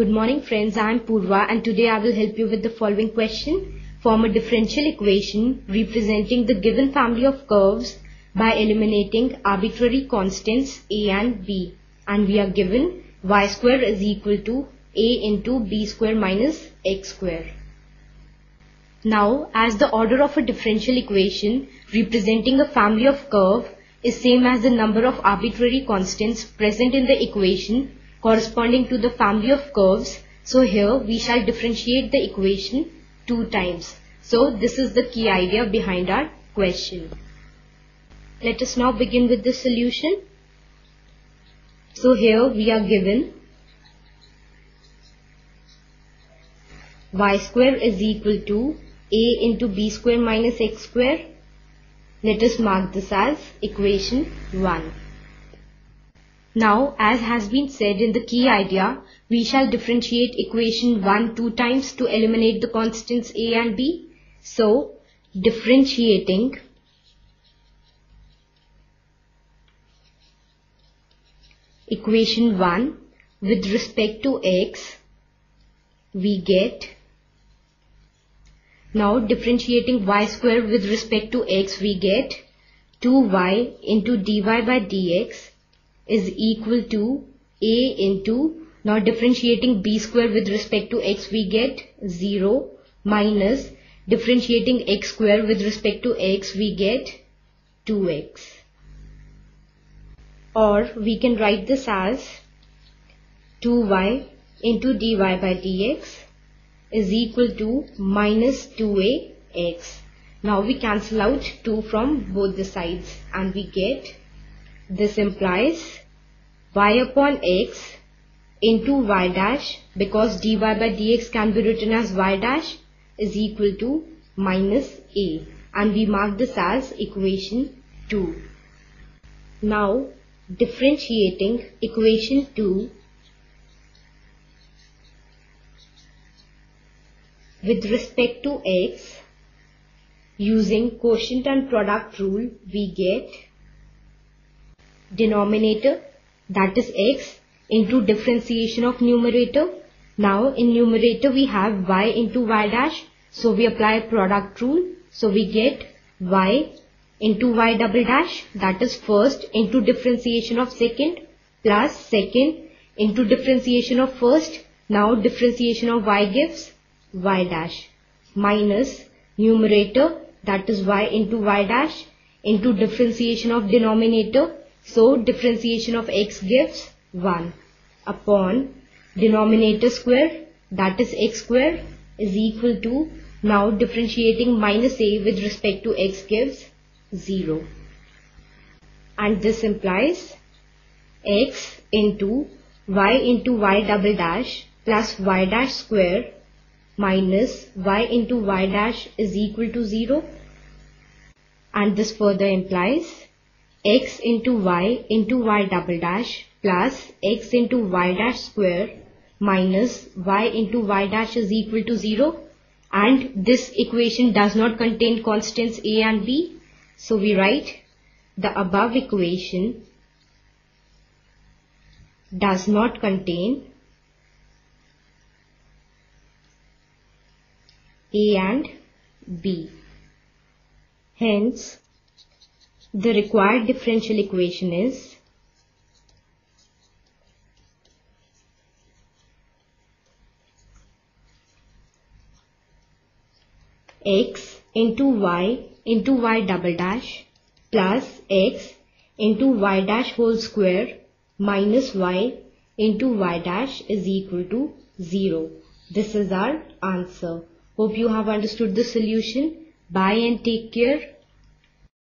Good morning friends, I am Purva and today I will help you with the following question. Form a differential equation representing the given family of curves by eliminating arbitrary constants a and b and we are given y square is equal to a into b square minus x square. Now as the order of a differential equation representing a family of curve is same as the number of arbitrary constants present in the equation corresponding to the family of curves. So here we shall differentiate the equation two times. So this is the key idea behind our question. Let us now begin with the solution. So here we are given y square is equal to a into b square minus x square. Let us mark this as equation 1. Now, as has been said in the key idea, we shall differentiate equation 1 two times to eliminate the constants a and b. So, differentiating equation 1 with respect to x, we get now differentiating y square with respect to x, we get 2y into dy by dx is equal to a into now differentiating b square with respect to x we get 0 minus differentiating x square with respect to x we get 2x or we can write this as 2y into dy by dx is equal to minus 2ax. Now we cancel out 2 from both the sides and we get this implies y upon x into y dash because dy by dx can be written as y dash is equal to minus a and we mark this as equation 2. Now differentiating equation 2 with respect to x using quotient and product rule we get denominator that is x into differentiation of numerator. Now in numerator we have y into y dash. So we apply product rule. So we get y into y double dash that is first into differentiation of second plus second into differentiation of first. Now differentiation of y gives y dash minus numerator that is y into y dash into differentiation of denominator so differentiation of x gives 1 upon denominator square that is x square is equal to now differentiating minus a with respect to x gives 0 and this implies x into y into y double dash plus y dash square minus y into y dash is equal to 0 and this further implies x into y into y double dash plus x into y dash square minus y into y dash is equal to 0 and this equation does not contain constants a and b. So we write the above equation does not contain a and b. Hence, the required differential equation is x into y into y double dash plus x into y dash whole square minus y into y dash is equal to 0. This is our answer. Hope you have understood the solution. Bye and take care.